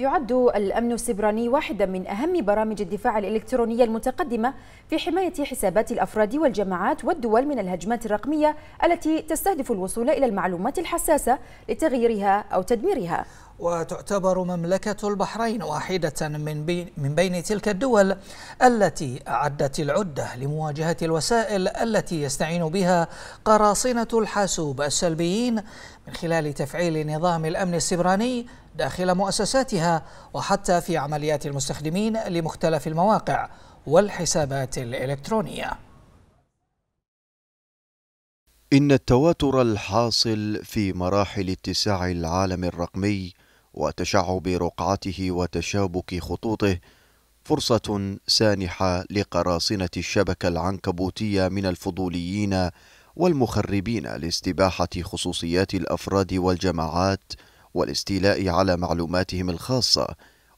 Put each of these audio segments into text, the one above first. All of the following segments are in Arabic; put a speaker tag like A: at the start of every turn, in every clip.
A: يعد الأمن السبراني واحدا من أهم برامج الدفاع الإلكترونية المتقدمة في حماية حسابات الأفراد والجماعات والدول من الهجمات الرقمية التي تستهدف الوصول إلى المعلومات الحساسة لتغييرها أو تدميرها.
B: وتعتبر مملكة البحرين واحدة من بين, من بين تلك الدول التي أعدت العدة لمواجهة الوسائل التي يستعين بها قراصنة الحاسوب السلبيين من خلال تفعيل نظام الأمن السبراني داخل مؤسساتها وحتى في عمليات المستخدمين لمختلف المواقع والحسابات الإلكترونية.
C: إن التواتر الحاصل في مراحل اتساع العالم الرقمي وتشعب رقعته وتشابك خطوطه فرصة سانحة لقراصنة الشبكة العنكبوتية من الفضوليين والمخربين لاستباحة خصوصيات الأفراد والجماعات والاستيلاء على معلوماتهم الخاصة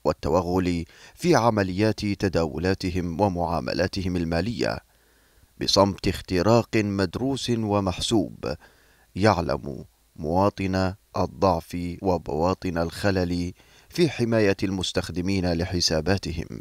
C: والتوغل في عمليات تداولاتهم ومعاملاتهم المالية. بصمت اختراق مدروس ومحسوب يعلم مواطن الضعف وبواطن الخلل في حماية المستخدمين لحساباتهم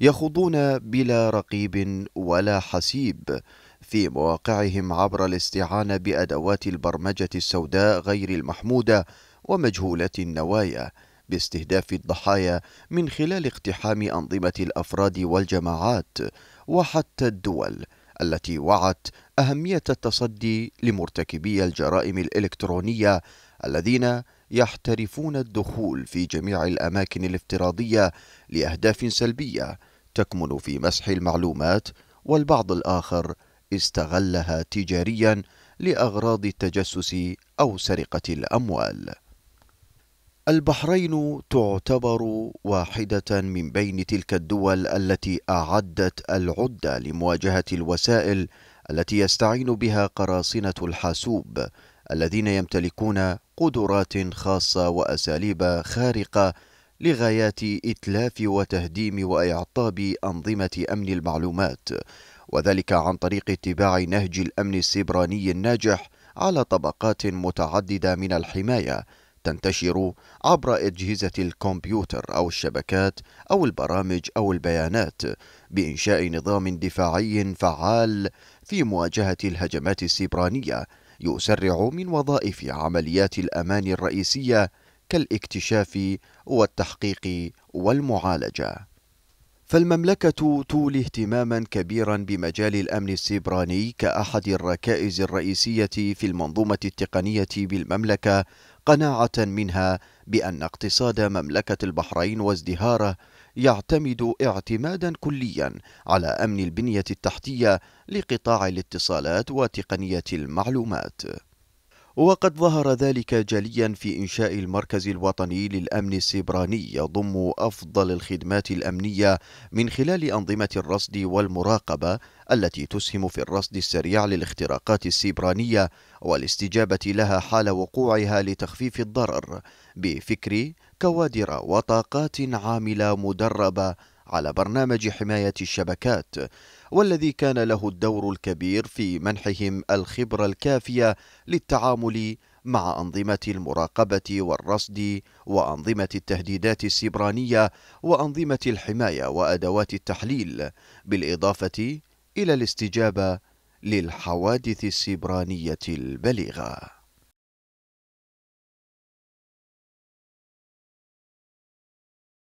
C: يخوضون بلا رقيب ولا حسيب في مواقعهم عبر الاستعانة بأدوات البرمجة السوداء غير المحمودة ومجهولة النوايا باستهداف الضحايا من خلال اقتحام أنظمة الأفراد والجماعات وحتى الدول التي وعت أهمية التصدي لمرتكبي الجرائم الإلكترونية الذين يحترفون الدخول في جميع الأماكن الافتراضية لأهداف سلبية تكمن في مسح المعلومات والبعض الآخر استغلها تجاريا لأغراض التجسس أو سرقة الأموال. البحرين تعتبر واحدة من بين تلك الدول التي أعدت العدة لمواجهة الوسائل التي يستعين بها قراصنة الحاسوب الذين يمتلكون قدرات خاصة وأساليب خارقة لغايات إتلاف وتهديم وإعطاب أنظمة أمن المعلومات وذلك عن طريق اتباع نهج الأمن السيبراني الناجح على طبقات متعددة من الحماية تنتشر عبر أجهزة الكمبيوتر أو الشبكات أو البرامج أو البيانات بإنشاء نظام دفاعي فعال في مواجهة الهجمات السيبرانية يسرع من وظائف عمليات الأمان الرئيسية كالاكتشاف والتحقيق والمعالجة. فالمملكة تولي اهتماما كبيرا بمجال الأمن السيبراني كأحد الركائز الرئيسية في المنظومة التقنية بالمملكة قناعة منها بأن اقتصاد مملكة البحرين وازدهاره يعتمد اعتمادا كليا على أمن البنية التحتية لقطاع الاتصالات وتقنية المعلومات. وقد ظهر ذلك جليا في إنشاء المركز الوطني للأمن السيبراني يضم أفضل الخدمات الأمنية من خلال أنظمة الرصد والمراقبة التي تسهم في الرصد السريع للاختراقات السيبرانية والاستجابة لها حال وقوعها لتخفيف الضرر بفكر كوادر وطاقات عاملة مدربة على برنامج حماية الشبكات والذي كان له الدور الكبير في منحهم الخبرة الكافية للتعامل مع أنظمة المراقبة والرصد وأنظمة التهديدات السيبرانية وأنظمة الحماية وأدوات التحليل بالإضافة إلى الاستجابة للحوادث السيبرانية البليغة.